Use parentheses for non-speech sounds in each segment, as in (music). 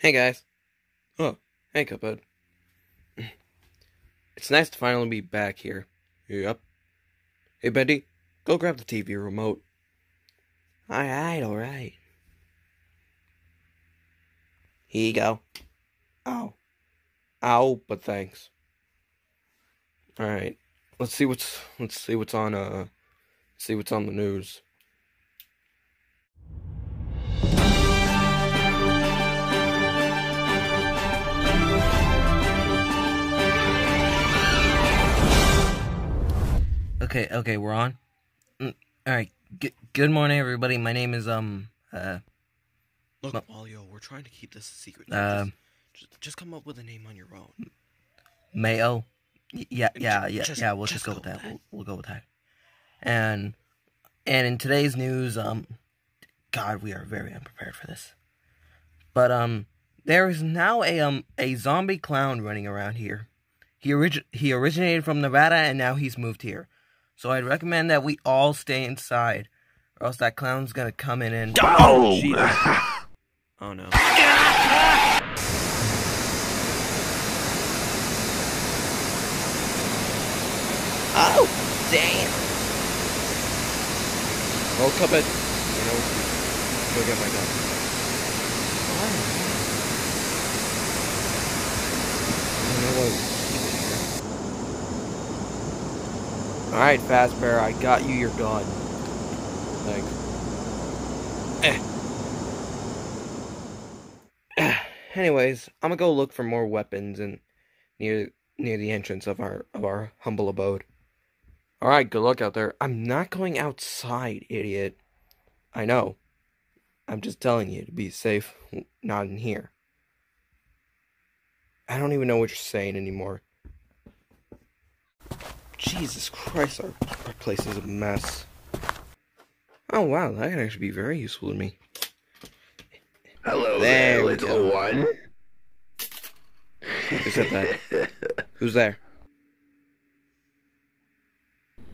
Hey guys. Oh, hey Cuphead. (clears throat) It's nice to finally be back here. Yep. Hey Bendy, go grab the TV remote. Alright, alright. Here you go. Ow. Ow, but thanks. Alright. Let's see what's let's see what's on uh see what's on the news. Okay, okay, we're on. Mm, all right. G- good morning, everybody. My name is um uh Look, No. Mario, we're trying to keep this a secret. Um, just, just, just come up with a name on your own. Mayo. Yeah, yeah, yeah, Just- yeah. We'll just go, go with that. that. We'll, we'll go with that. And and in today's news, um, God, we are very unprepared for this. But um, there is now a um a zombie clown running around here. He orig- he originated from Nevada and now he's moved here. So I'd recommend that we all stay inside, or else that clown's gonna come in and. Oh, Jesus. (laughs) oh no. Oh, damn! Oh, Cuphead. You know, go get my gun. Oh, Alright, Fazbear, I got you your gun. Thanks. Eh. Anyways, I'm gonna go look for more weapons and near near the entrance of our of our humble abode. Alright, good luck out there. I'm not going outside, idiot. I know. I'm just telling you to be safe, not in here. I don't even know what you're saying anymore. Jesus Christ, our, our place is a mess. Oh wow, that can actually be very useful to me. Hello There there, little go. one. Who said that? (laughs) Who's there?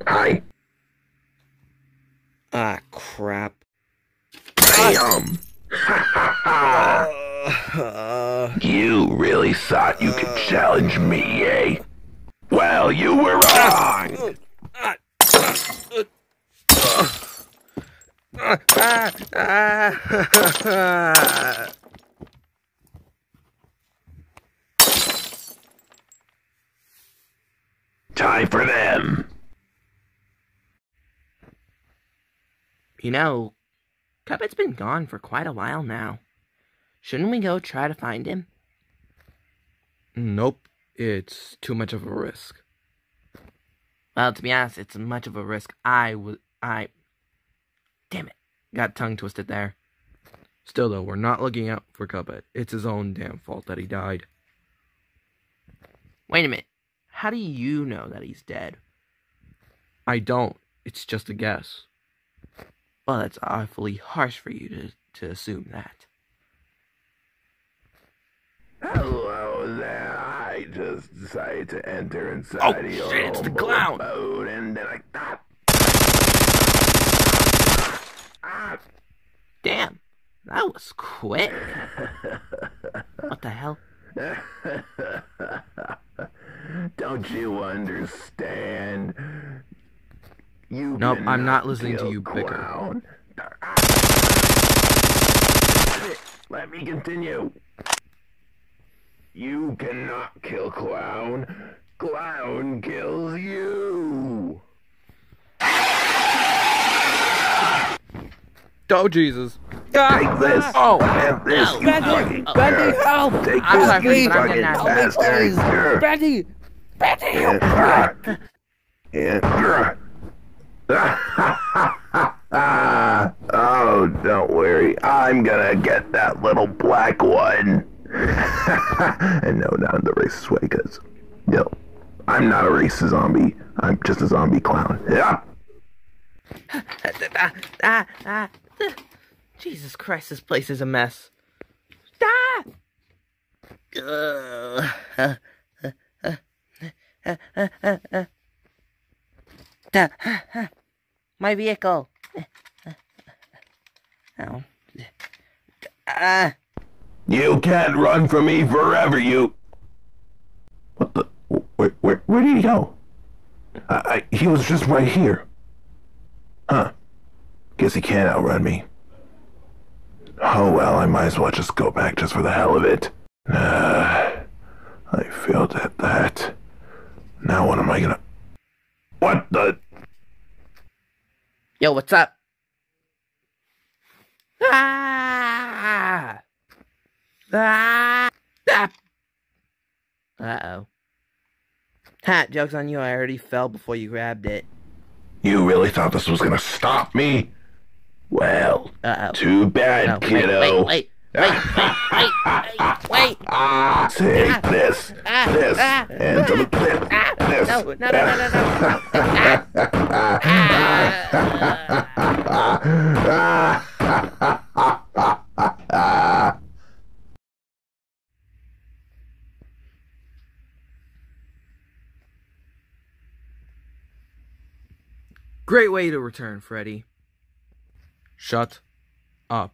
Hi. Ah, crap. Bam! Uh, (laughs) you really thought you could challenge me, eh? Well, you were wrong. Time for them. You know, Cuphead's been gone for quite a while now. Shouldn't we go try to find him? Nope, it's too much of a risk. Well, to be honest, it's much of a risk. I was. I. Damn it. Got tongue twisted there. Still, though, we're not looking out for Cuphead. It's his own damn fault that he died. Wait a minute. How do you know that he's dead? I don't. It's just a guess. Well, that's awfully harsh for you to, to assume that. Hello there. I just decided to enter inside Oh, your shit, it's the clown. abode, and then I thought. Ah. Damn, that was quick. What the hell? (laughs) Don't you understand? You Nope, I'm not listening to you bicker. clown. Let me continue. You cannot kill clown. Clown kills you. Oh, Jesus. Take this. Oh, Have this, no, you no. fucking Oh, Betty, help! Take I'm this, sorry, you but fucking bastard. Sure. Betty! Betty! Yeah. Yeah. oh, don't worry. I'm gonna get that little black one. (laughs) and no, not in the racist way, because, no, I'm not a racist zombie. I'm just a zombie clown. Yeah. Ah, ah, ah. Jesus Christ, this place is a mess. Ah! (laughs) My vehicle. Ah. (laughs) You can't run from me forever, you. What the? Where, where, where did he go? I, I, he was just right here. Huh. Guess he can't outrun me. Oh well, I might as well just go back just for the hell of it. Ah, I failed at that. Now what am I gonna... What the... Yo, what's up? Ah! Ah! ah. Uh-oh. Ha, joke's on you, I already fell before you grabbed it. You really thought this was gonna stop me? Well, Uh-oh. too bad, wait, kiddo. wait, wait, wait, wait, wait, wait, Ah, take this, ah, this, ah, and to the this, ah, this. no, no, no, no, no, no. (laughs) Great way to return, Freddy. Shut up.